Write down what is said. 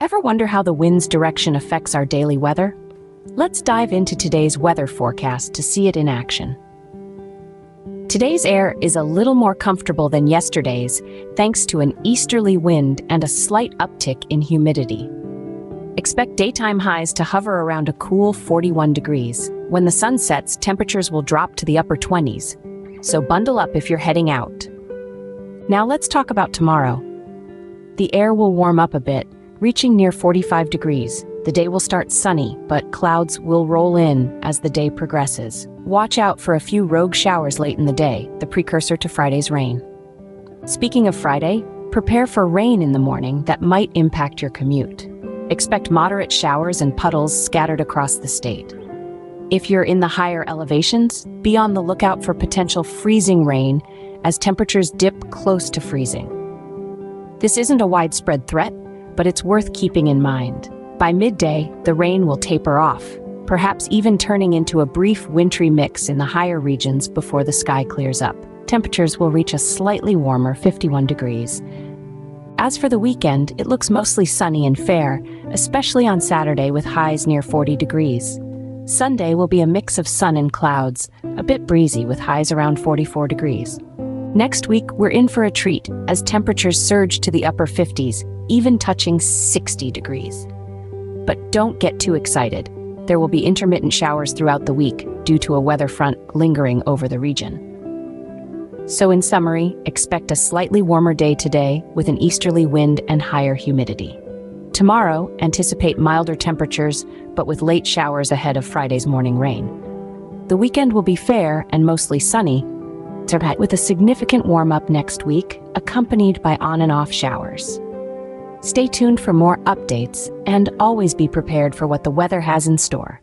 Ever wonder how the wind's direction affects our daily weather? Let's dive into today's weather forecast to see it in action. Today's air is a little more comfortable than yesterday's thanks to an easterly wind and a slight uptick in humidity. Expect daytime highs to hover around a cool 41 degrees. When the sun sets, temperatures will drop to the upper 20s, so bundle up if you're heading out. Now let's talk about tomorrow. The air will warm up a bit, reaching near 45 degrees. The day will start sunny, but clouds will roll in as the day progresses. Watch out for a few rogue showers late in the day, the precursor to Friday's rain. Speaking of Friday, prepare for rain in the morning that might impact your commute. Expect moderate showers and puddles scattered across the state. If you're in the higher elevations, be on the lookout for potential freezing rain as temperatures dip close to freezing. This isn't a widespread threat, but it's worth keeping in mind. By midday, the rain will taper off, perhaps even turning into a brief wintry mix in the higher regions before the sky clears up. Temperatures will reach a slightly warmer 51 degrees. As for the weekend, it looks mostly sunny and fair, especially on Saturday with highs near 40 degrees. Sunday will be a mix of sun and clouds, a bit breezy with highs around 44 degrees. Next week, we're in for a treat as temperatures surge to the upper 50s, even touching 60 degrees. But don't get too excited. There will be intermittent showers throughout the week due to a weather front lingering over the region. So, in summary, expect a slightly warmer day today with an easterly wind and higher humidity. Tomorrow, anticipate milder temperatures, but with late showers ahead of Friday's morning rain. The weekend will be fair and mostly sunny, with a significant warm up next week, accompanied by on and off showers. Stay tuned for more updates and always be prepared for what the weather has in store.